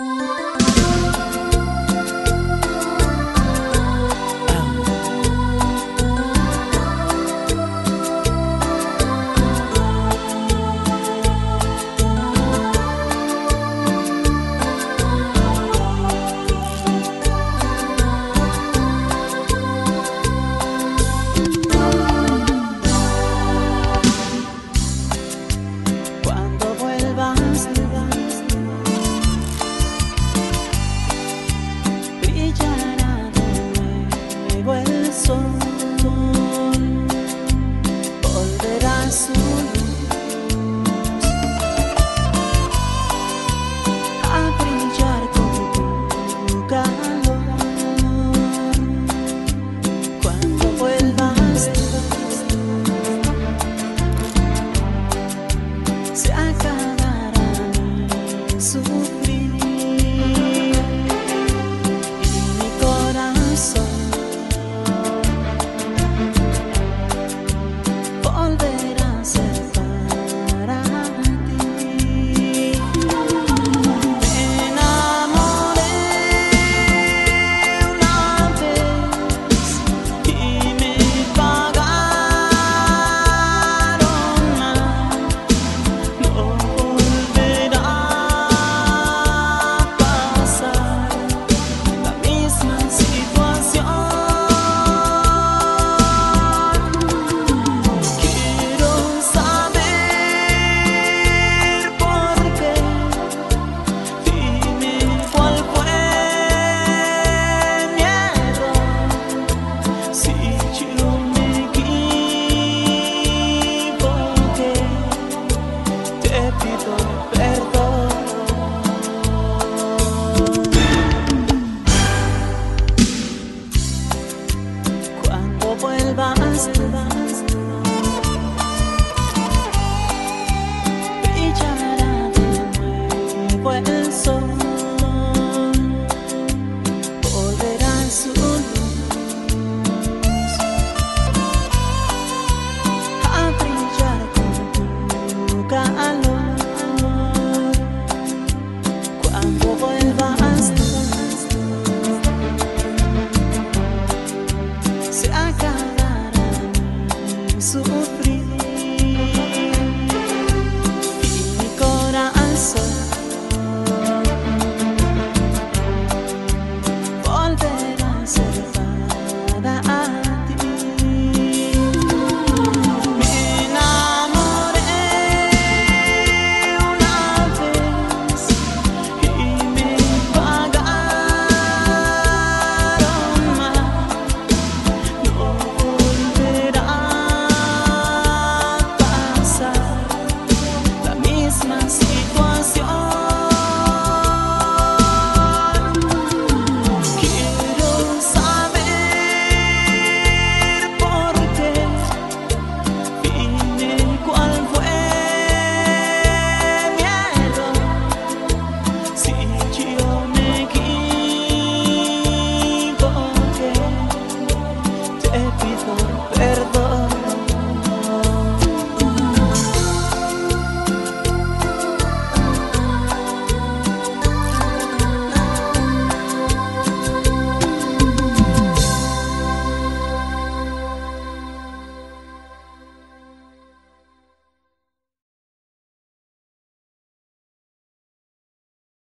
you. por. Volverá a tu calor. Cuando